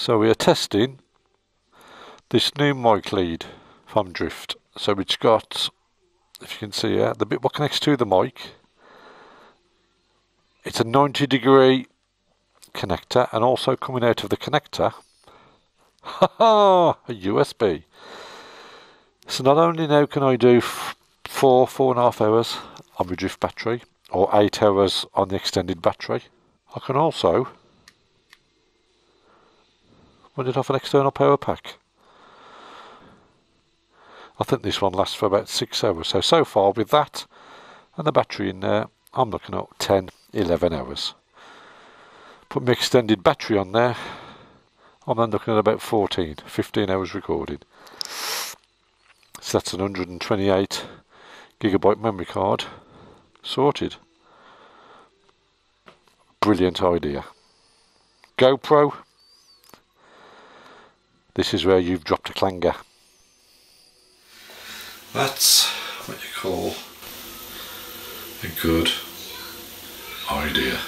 So we are testing this new mic lead from Drift. So it's got, if you can see here, the bit what connects to the mic. It's a 90 degree connector and also coming out of the connector, a USB. So not only now can I do four, four and a half hours on my Drift battery or eight hours on the extended battery, I can also it off an external power pack. I think this one lasts for about six hours. So, so far with that and the battery in there, I'm looking at 10, 11 hours. Put my extended battery on there, I'm then looking at about 14, 15 hours recording. So that's an 128 gigabyte memory card sorted. Brilliant idea. GoPro, this is where you've dropped a clanger. That's what you call a good idea.